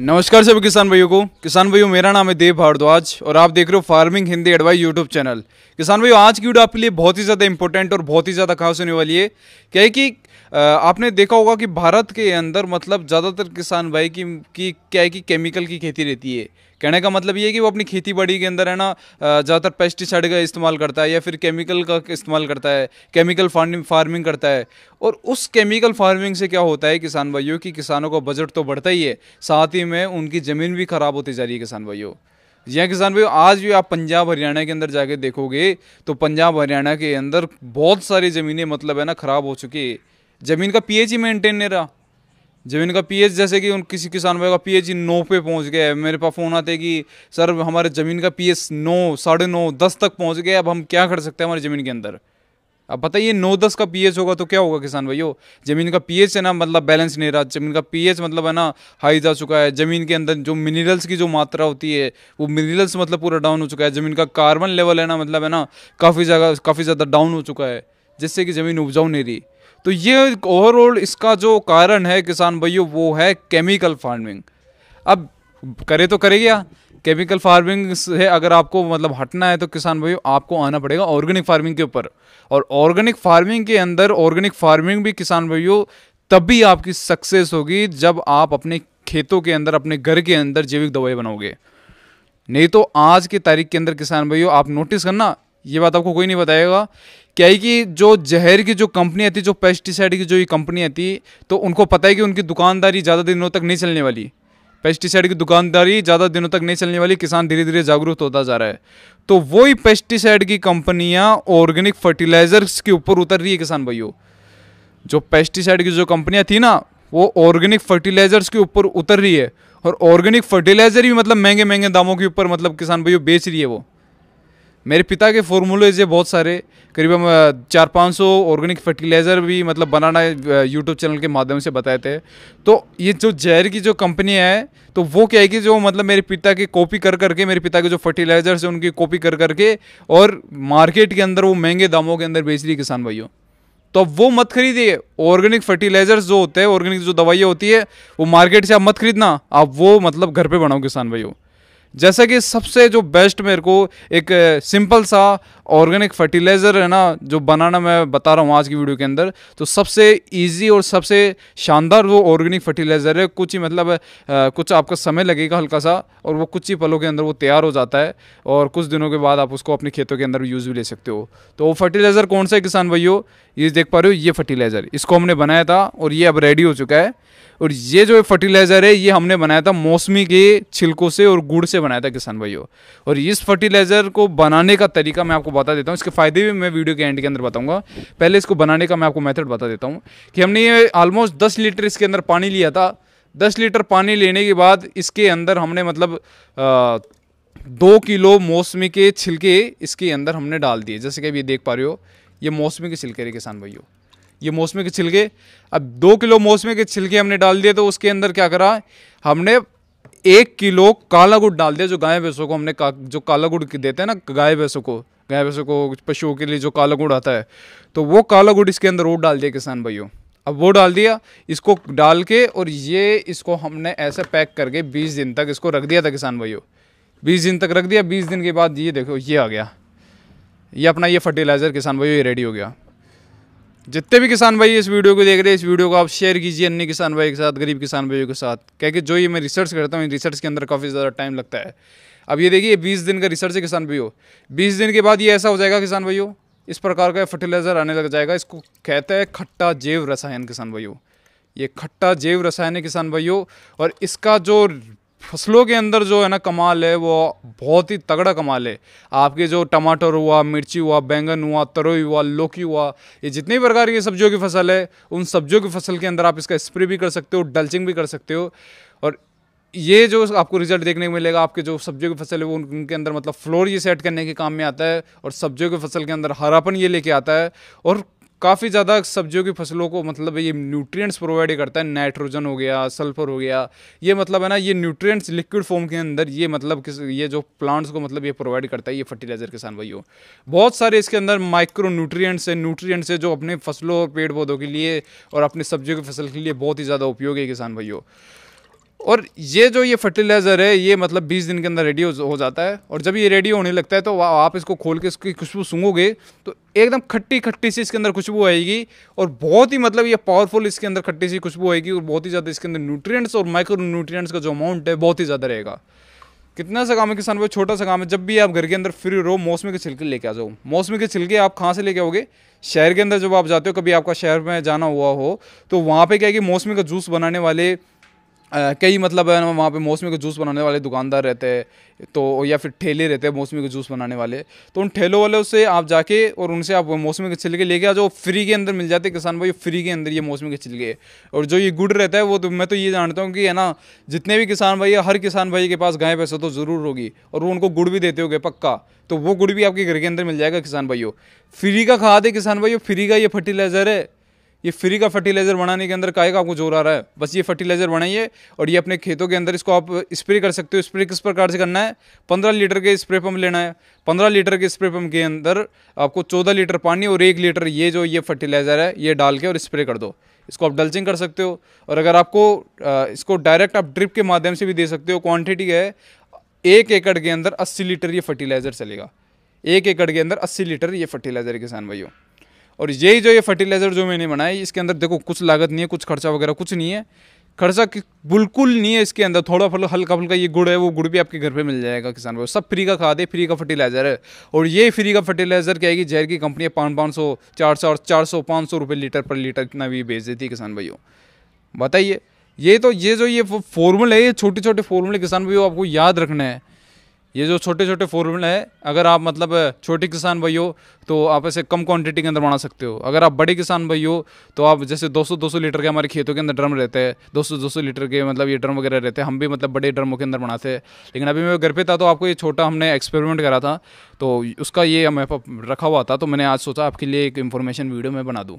नमस्कार सभी किसान भाइयों को। किसान भाइयों, मेरा नाम है देव भारद्वाज और आप देख रहे हो farming Hindi advice YouTube channel. किसान भाइयों, आज की वीडियो आपके लिए बहुत ही ज़्यादा इंपॉर्टेंट और बहुत ही ज़्यादा खास होने वाली है। क्या है कि आपने देखा होगा कि भारत के अंदर मतलब ज़्यादातर किसान भाई की, की क्या है कि केमिकल की खेती रहती है। कहने का मतलब ये है कि वो अपनी खेती बाड़ी के अंदर है ना ज़्यादातर पेस्टिसाइड का इस्तेमाल करता है या फिर केमिकल का इस्तेमाल करता है केमिकल फ़ार्मिंग फ़ार्मिंग करता है। और उस केमिकल फ़ार्मिंग से क्या होता है किसान भाइयों की किसानों का बजट तो बढ़ता ही है साथ ही में उनकी ज़मीन भी ख़राब होती जा रही है किसान भाइयों। यह किसान भाई आज भी आप पंजाब हरियाणा के अंदर जाके देखोगे तो पंजाब हरियाणा के अंदर बहुत सारी ज़मीनें मतलब है ना ख़राब हो चुकी है। ज़मीन का पीएच ही मेंटेन नहीं रहा। ज़मीन का पीएच जैसे कि उन किसी किसान भाई का पीएच ही नौ पे पहुँच गया है। मेरे पास फ़ोन आते कि, सर, हमारे ज़मीन का पीएच नौ, साढ़े नौ, दस तक पहुँच गया अब हम क्या कर सकते हैं हमारी ज़मीन के अंदर? अब बताइए नौ, दस का पीएच होगा तो क्या होगा किसान भाइयों? ज़मीन का पीएच है ना मतलब बैलेंस नहीं रहा। ज़मीन का पीएच मतलब है ना हाई जा चुका है। ज़मीन के अंदर जो मिनरल्स की जो मात्रा होती है, वो मिनरल्स मतलब पूरा डाउन हो चुका है। ज़मीन का कार्बन लेवल है ना मतलब है ना, काफ़ी जगह काफ़ी ज़्यादा डाउन हो चुका है, जिससे कि ज़मीन उपजाऊ नहीं रही। तो ये ओवरऑल इसका जो कारण है, किसान भाइयों, वो है केमिकल फ़ार्मिंग अब करे तो करे क्या केमिकल फ़ार्मिंग से अगर आपको मतलब हटना है तो किसान भाइयों, आपको आना पड़ेगा ऑर्गेनिक फ़ार्मिंग के ऊपर. और ऑर्गेनिक फ़ार्मिंग के अंदर ऑर्गेनिक फ़ार्मिंग भी किसान भाइयों, तभी आपकी सक्सेस होगी जब आप अपने खेतों के अंदर, अपने घर के अंदर जैविक दवाई बनाओगे. नहीं तो आज की तारीख के अंदर किसान भाइयों, आप नोटिस करना, ये बात आपको कोई नहीं बताएगा क्या है कि जो जहर की जो कंपनियाँ थी जो पेस्टिसाइड की जो ये कंपनियाँ थी तो उनको पता है कि उनकी दुकानदारी ज़्यादा दिनों तक नहीं चलने वाली। पेस्टिसाइड की दुकानदारी ज़्यादा दिनों तक नहीं चलने वाली, किसान धीरे धीरे जागरूक होता जा रहा है। तो वही पेस्टिसाइड की कंपनियाँ ऑर्गेनिक फर्टिलाइजर्स के ऊपर उतर रही है, किसान भाइयों। जो पेस्टिसाइड की जो कंपनियाँ थी ना, वो ऑर्गेनिक फर्टिलाइजर्स के ऊपर उतर रही है। और ऑर्गेनिक फर्टिलाइज़र भी मतलब महँगे महँगे दामों के ऊपर मतलब किसान भाइयों बेच रही है वो। मेरे पिता के फॉर्मूले है बहुत सारे, करीबन चार पाँच सौ ऑर्गेनिक फर्टिलाइज़र भी मतलब बनाना यूट्यूब चैनल के माध्यम से बताए थे। तो ये जो जहर की जो कंपनी है तो वो क्या है कि जो मतलब मेरे पिता की कॉपी कर करके, मेरे पिता के जो फर्टिलाइजर्स है, उनकी कॉपी कर करके और मार्केट के अंदर वो महँगे दामों के अंदर बेच रही किसान भाइयों। तो अब वो मत खरीदिए। ऑर्गेनिक फर्टिलाइजर्स जो होते हैं ऑर्गेनिक जो दवाइयाँ होती है, वो मार्केट से आप मत खरीदना। आप वो मतलब घर पे बनाओ किसान भाइयों। जैसा कि सबसे जो बेस्ट मेरे को एक सिंपल सा ऑर्गेनिक फर्टिलाइज़र है ना जो बनाना मैं बता रहा हूँ आज की वीडियो के अंदर तो सबसे इजी और सबसे शानदार वो ऑर्गेनिक फर्टिलाइज़र है। कुछ ही मतलब आ, कुछ आपका समय लगेगा हल्का सा और वो कुछ ही पलों के अंदर वो तैयार हो जाता है और कुछ दिनों के बाद आप उसको अपने खेतों के अंदर यूज़ भी ले सकते हो। तो वो फर्टिलाइज़र कौन सा है किसान भाइयों? ये देख पा रहे हो ये फर्टिलाइज़र इसको हमने बनाया था और ये अब रेडी हो चुका है। और ये जो फर्टिलाइज़र है, ये हमने बनाया था मौसमी के छिलकों से और गुड़ से बनाया था, किसान भाइयों। और इस फर्टिलाइज़र को बनाने का तरीका मैं आपको बता देता हूँ। इसके फ़ायदे भी मैं वीडियो के एंड के अंदर बताऊँगा। पहले इसको बनाने का मैं आपको मैथड बता देता हूँ कि हमने ये ऑलमोस्ट दस लीटर इसके अंदर पानी लिया था। दस लीटर पानी लेने के बाद इसके अंदर हमने मतलब दो किलो मौसमी के छिलके इसके अंदर हमने डाल दिए। जैसे कि अभी देख पा रहे हो, ये मौसमी के छिलके रहे किसान भाइयों। ये मौसमी के छिलके। अब दो किलो मौसमी के छिलके हमने डाल दिए तो उसके अंदर क्या करा हमने एक किलो काला गुड़ डाल दिया जो गाय भैंसों को हमने का, जो काला गुड़ देते हैं ना गाय भैंसों को गाय भैंसों को पशुओं के लिए जो काला गुड़ आता है तो वो काला गुड़ इसके अंदर और डाल दिया किसान भाइयों। अब वो डाल दिया इसको डाल के और ये इसको हमने ऐसे पैक करके बीस दिन तक इसको रख दिया था किसान भाइयों। बीस दिन तक रख दिया बीस दिन के बाद ये देखो ये आ गया। ये अपना ये फर्टिलाइज़र किसान भाइयों ये रेडी हो गया। जितने भी किसान भाई इस वीडियो को देख रहे हैं, इस वीडियो को आप शेयर कीजिए अन्य किसान भाई के साथ, गरीब किसान भाइयों के साथ। क्या कि जो ये मैं रिसर्च करता हूँ रिसर्च के अंदर काफ़ी ज़्यादा टाइम लगता है। अब ये देखिए, बीस दिन का रिसर्च है किसान भाइयों। बीस दिन के बाद ये ऐसा हो जाएगा किसान भाइयों, इस प्रकार का फर्टिलाइज़र आने लग जाएगा। इसको कहते हैं खट्टा जैव रसायन किसान भाइयों। ये खट्टा जैव रसायन है किसान भाइयों, और इसका जो फ़सलों के अंदर जो है ना कमाल है, वो बहुत ही तगड़ा कमाल है। आपके जो टमाटर हुआ, मिर्ची हुआ, बैंगन हुआ, तरोई हुआ, लौकी हुआ, ये जितने भी प्रकार की सब्जियों की फ़सल है, उन सब्जियों की फ़सल के अंदर आप इसका स्प्रे भी कर सकते हो, डल्चिंग भी कर सकते हो। और ये जो आपको रिज़ल्ट देखने को मिलेगा, आपके जो सब्जियों की फ़सल है, वो उनके अंदर मतलब फ्लोर ये सेट करने के काम में आता है और सब्जियों की फ़सल के अंदर हरापन ये लेके आता है। और काफ़ी ज़्यादा सब्जियों की फ़सलों को मतलब ये न्यूट्रिएंट्स प्रोवाइड करता है। नाइट्रोजन हो गया सल्फ़र हो गया, ये मतलब है ना, ये न्यूट्रिएंट्स लिक्विड फॉर्म के अंदर ये मतलब किस, ये जो प्लांट्स को मतलब ये प्रोवाइड करता है, ये फर्टिलाइज़र किसान भाइयों। बहुत सारे इसके अंदर माइक्रो न्यूट्रिएंट्स है न्यूट्रिएंट्स है जो अपने फ़सलों और पेड़ पौधों के लिए और अपने सब्जियों की फ़सल के लिए बहुत ही ज़्यादा उपयोगी है किसान भाइयों। और ये जो ये फर्टिलाइज़र है ये मतलब 20 दिन के अंदर रेडी हो, जाता है। और जब ये रेडी होने लगता है तो आप इसको खोल के इसकी खुशबू सूंघोगे तो एकदम खट्टी खट्टी सी इसके अंदर खुशबू आएगी। और बहुत ही मतलब ये पावरफुल इसके अंदर खट्टी सी खुशबू आएगी और बहुत ही ज़्यादा इसके अंदर न्यूट्रिएंट्स और माइक्रो न्यूट्रिएंट्स का जो अमाउंट है बहुत ही ज़्यादा रहेगा। कितना सा काम है किसान भाई? छोटा सा काम है। जब भी आप घर के अंदर फ्री रहो मौसमी के छिलके लेके आ जाओ। मौसमी के छिलके आप कहाँ से लेके आओगे? शहर के अंदर जब आप जाते हो कभी आपका शहर में जाना हुआ हो तो वहाँ पे क्या है कि मौसमी का जूस बनाने वाले कई मतलब है ना, वहाँ पे मौसमी का जूस बनाने वाले दुकानदार रहते हैं तो या फिर ठेले रहते हैं मौसमी का जूस बनाने वाले। तो उन ठेलों वालों से आप जाके और उनसे आप मौसमी के छिलके लेके आ जाओ, फ्री के अंदर मिल जाते हैं किसान भाई, फ्री के अंदर ये मौसमी के छिलके। और जो ये गुड़ रहता है, वो तो मैं तो ये जानता हूँ कि, है ना, जितने भी किसान भाई हर किसान भाई के पास गाय पैसा तो ज़रूर होगी, और वो उनको गुड़ भी देते होगे, पक्का। तो वो गुड़ भी आपके घर के अंदर मिल जाएगा किसान भाइयों। फ्री का खाद है किसान भाइयों, फ्री का ये फर्टिलाइज़र है। ये फ्री का फर्टिलाइज़र बनाने के अंदर काय का आपको ज़ोर आ रहा है? बस ये फर्टिलाइज़र बनाइए और ये अपने खेतों के अंदर इसको आप स्प्रे कर सकते हो। स्प्रे किस प्रकार से करना है? पंद्रह लीटर के स्प्रे पम्प लेना है। पंद्रह लीटर के स्प्रे पम्प के अंदर आपको चौदह लीटर पानी और एक लीटर ये जो ये फर्टिलाइज़र है, ये डाल के और स्प्रे कर दो। इसको आप डल्चिंग कर सकते हो और अगर आपको इसको डायरेक्ट आप ड्रिप के माध्यम से भी दे सकते हो। क्वान्टिटी है? एक एकड़ के अंदर अस्सी लीटर ये फर्टिलाइज़र चलेगा। एक एकड़ के अंदर अस्सी लीटर ये फर्टिलाइज़र किसान भाइयों। और यही जो ये फर्टिलाइज़र जो मैंने बनाया इसके अंदर देखो कुछ लागत नहीं है, कुछ खर्चा वगैरह कुछ नहीं है। खर्चा बिल्कुल नहीं है इसके अंदर, थोड़ा फल हल्का फुल्का ये गुड़ है, वो गुड़ भी आपके घर पे मिल जाएगा किसान भाई। सब फ्री का खाद है फ्री का फर्टिलाइज़र है। और ये फ्री का फर्टिलाइज़र क्या है कि जहर की कंपनी पाँच पाँच सौ, चार सौ चार सौ पाँच सौ रुपये लीटर पर लीटर इतना भी बेच देती है किसान भाइयों। बताइए, ये तो ये जो ये फॉर्मूला है, ये छोटे छोटे फॉर्मूले किसान भाइयों, आपको याद रखना है। ये जो छोटे छोटे फॉर्मूले हैं, अगर आप मतलब छोटे किसान भाई हो तो आप ऐसे कम क्वांटिटी के अंदर बना सकते हो। अगर आप बड़े किसान भाई हो तो आप जैसे 200 200 लीटर के हमारे खेतों के अंदर ड्रम रहते हैं 200 200 लीटर के मतलब ये ड्रम वगैरह रहते हैं, हम भी मतलब बड़े ड्रमों के अंदर बनाते हैं। लेकिन अभी मैं घर पे था तो आपको ये छोटा हमने एक्सपेरिमेंट करा था तो उसका ये हमें रखा हुआ था तो मैंने आज सोचा आपके लिए एक इन्फॉर्मेशन वीडियो में बना दूँ।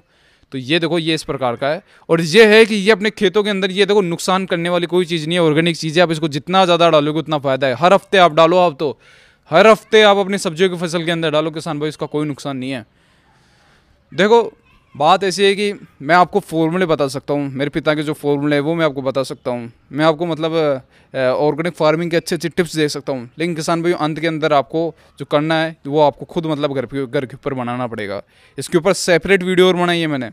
तो ये देखो, ये इस प्रकार का है। और ये है कि ये अपने खेतों के अंदर, ये देखो, नुकसान करने वाली कोई चीज़ नहीं है। ऑर्गेनिक चीज़ है आप इसको जितना ज़्यादा डालोगे, उतना फ़ायदा है। हर हफ़्ते आप डालो आप तो। हर हफ़्ते आप अपनी सब्जियों की फ़सल के अंदर डालो, किसान भाई, इसका कोई नुकसान नहीं है। देखो बात ऐसी है कि मैं आपको फॉर्मूले बता सकता हूँ। मेरे पिता के जो फॉर्मूले हैं, वो मैं आपको बता सकता हूँ। मैं आपको मतलब ऑर्गेनिक फ़ार्मिंग के अच्छे अच्छे टिप्स दे सकता हूँ। लेकिन किसान भाई अंत के अंदर आपको जो करना है, वो आपको खुद मतलब घर पे घर के ऊपर बनाना पड़ेगा। इसके ऊपर सेपरेट वीडियो और बनाई है मैंने।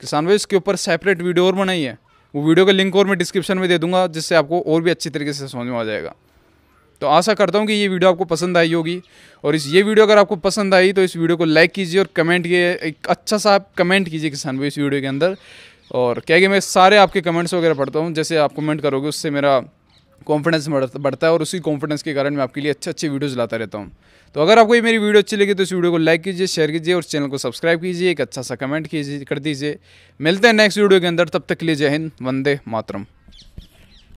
किसान भाई, इसके ऊपर सेपरेट वीडियो और बनाई है। वो वीडियो का लिंक और मैं डिस्क्रिप्शन में दे दूँगा, जिससे आपको और भी अच्छी तरीके से समझ में आ जाएगा। तो आशा करता हूँ कि ये वीडियो आपको पसंद आई होगी। और इस ये वीडियो अगर आपको पसंद आई तो इस वीडियो को लाइक कीजिए और कमेंट किए एक अच्छा सा आप कमेंट कीजिए किसान भाई इस वीडियो के अंदर। और क्या कि मैं सारे आपके कमेंट्स वगैरह पढ़ता हूँ, जैसे आप कमेंट करोगे, उससे मेरा कॉन्फिडेंस बढ़ता है और उसी कॉन्फिडेंस के कारण मैं आपके लिए अच्छे अच्छे वीडियोज़ लाता रहता हूँ। तो अगर आपको ये मेरी वीडियो अच्छी लगी तो इस वीडियो को लाइक कीजिए शेयर कीजिए और चैनल को सब्सक्राइब कीजिए, एक अच्छा सा कमेंट कीजिए, कर दीजिए। मिलते हैं नेक्स्ट वीडियो के अंदर, तब तक के लिए जय हिंद, वंदे मातरम।